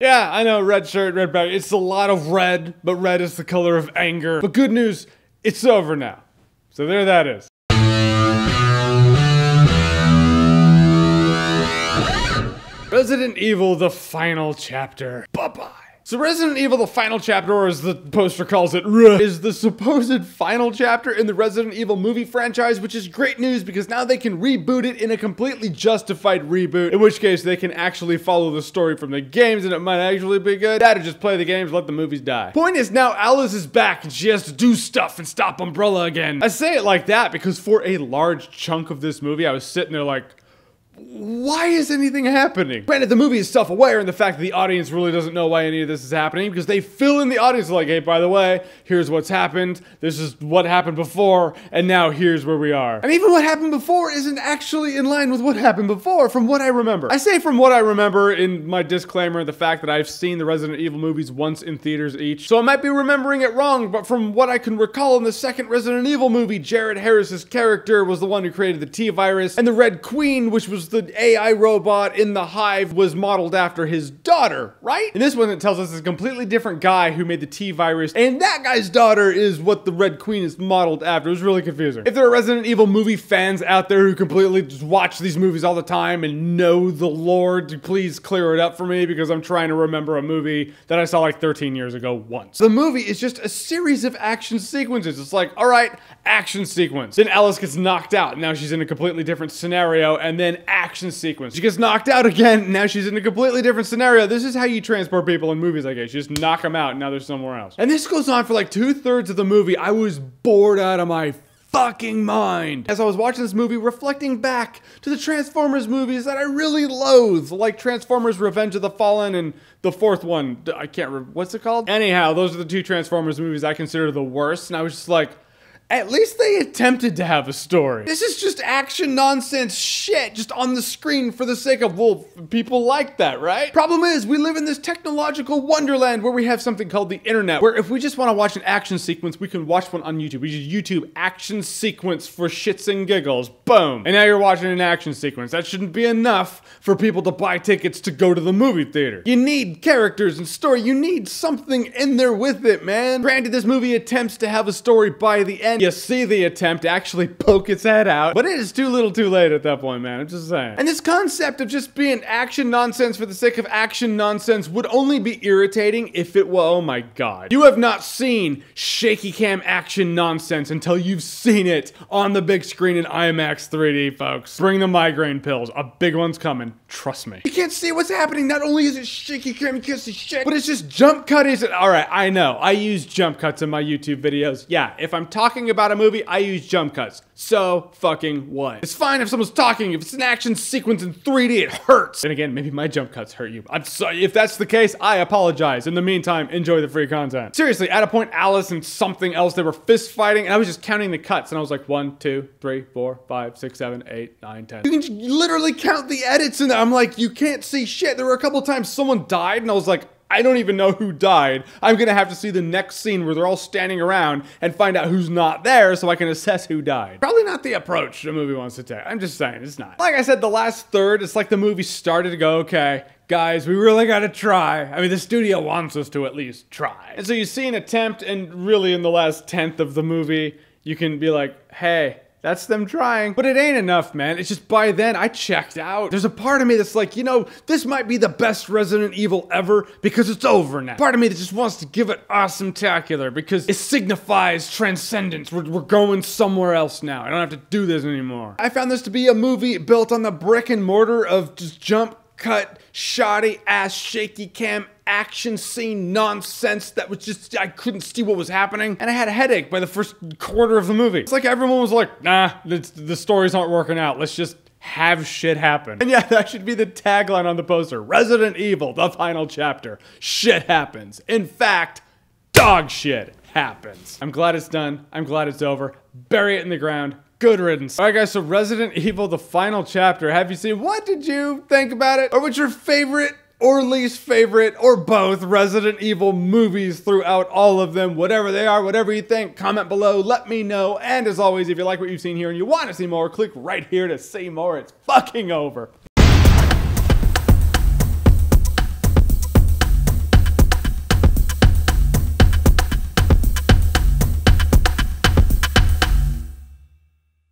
Yeah, I know, red shirt, red bag. It's a lot of red, but red is the color of anger. But good news, it's over now. So there that is. Resident Evil, the final chapter. Bye bye. So Resident Evil The Final Chapter, or as the poster calls it, is the supposed final chapter in the Resident Evil movie franchise, which is great news because now they can reboot it in a completely justified reboot, in which case they can actually follow the story from the games and it might actually be good. That or just play the games, let the movies die. Point is now Alice is back and she has to do stuff and stop Umbrella again. I say it like that because for a large chunk of this movie, I was sitting there like, why is anything happening? Granted, the movie is self-aware in the fact that the audience really doesn't know why any of this is happening because they fill in the audience like, hey, by the way, here's what's happened, this is what happened before, and now here's where we are. And even what happened before isn't actually in line with what happened before from what I remember. I say from what I remember in my disclaimer the fact that I've seen the Resident Evil movies once in theaters each, so I might be remembering it wrong, but from what I can recall in the second Resident Evil movie, Jared Harris's character was the one who created the T-Virus, and the Red Queen, which was the AI robot in the hive was modeled after his daughter, right? And this one, it tells us it's a completely different guy who made the T virus, and that guy's daughter is what the Red Queen is modeled after. It was really confusing. If there are Resident Evil movie fans out there who completely just watch these movies all the time and know the lore, please clear it up for me because I'm trying to remember a movie that I saw like 13 years ago once. The movie is just a series of action sequences. It's like, all right, action sequence. Then Alice gets knocked out. Now she's in a completely different scenario, and then action sequence. She gets knocked out again. Now she's in a completely different scenario. This is how you transport people in movies I guess. You just knock them out, and now they're somewhere else. And this goes on for like two thirds of the movie. I was bored out of my fucking mind. As I was watching this movie, reflecting back to the Transformers movies that I really loathe, like Transformers Revenge of the Fallen and the fourth one, I can't remember, what's it called? Anyhow, those are the two Transformers movies I consider the worst, and I was just like, at least they attempted to have a story. This is just action nonsense shit just on the screen for the sake of, well, people like that, right? Problem is, we live in this technological wonderland where we have something called the internet, where if we just want to watch an action sequence, we can watch one on YouTube. We just YouTube action sequence for shits and giggles. Boom. And now you're watching an action sequence. That shouldn't be enough for people to buy tickets to go to the movie theater. You need characters and story. You need something in there with it, man. Granted, this movie attempts to have a story by the end you see the attempt to actually poke its head out, but it is too little too late at that point, man. I'm just saying. And this concept of just being action nonsense for the sake of action nonsense would only be irritating if it were, oh my god. You have not seen shaky cam action nonsense until you've seen it on the big screen in IMAX 3D, folks. Bring the migraine pills. A big one's coming. Trust me. You can't see what's happening. Not only is it shaky cam, you can't see shit, but it's just jump cut. Is it? All right, I know. I use jump cuts in my YouTube videos. Yeah, if I'm talking about a movie, I use jump cuts. So fucking what? It's fine if someone's talking. If it's an action sequence in 3D, it hurts. And again, maybe my jump cuts hurt you. I'm sorry. If that's the case, I apologize. In the meantime, enjoy the free content. Seriously, at a point, Alice and something else, they were fist fighting, and I was just counting the cuts, and I was like, one, two, three, four, five, six, seven, eight, nine, ten. You can literally count the edits, in and I'm like, you can't see shit. There were a couple times someone died, and I was like, I don't even know who died. I'm gonna have to see the next scene where they're all standing around and find out who's not there so I can assess who died. Probably not the approach the movie wants to take. I'm just saying, it's not. Like I said, the last third, it's like the movie started to go, okay, guys, we really gotta try. I mean, the studio wants us to at least try. And so you see an attempt, and really in the last tenth of the movie, you can be like, hey, that's them trying. But it ain't enough, man. It's just by then I checked out. There's a part of me that's like, you know, this might be the best Resident Evil ever because it's over now. Part of me that just wants to give it Awesometacular because it signifies transcendence. We're, we're going somewhere else now. I don't have to do this anymore. I found this to be a movie built on the brick and mortar of just jump cut, shoddy ass, shaky cam action scene nonsense that was just, I couldn't see what was happening. And I had a headache by the first quarter of the movie. It's like everyone was like, nah, the, the stories aren't working out. Let's just have shit happen. And yeah, that should be the tagline on the poster Resident Evil, the final chapter. Shit happens. In fact, dog shit happens. I'm glad it's done. I'm glad it's over. Bury it in the ground. Good riddance. All right, guys, so Resident Evil, the final chapter. Have you seen? What did you think about it? Or what's your favorite or least favorite or both Resident Evil movies throughout all of them, whatever they are, whatever you think, comment below, let me know. And as always, if you like what you've seen here and you want to see more, click right here to see more. It's fucking over.